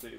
two,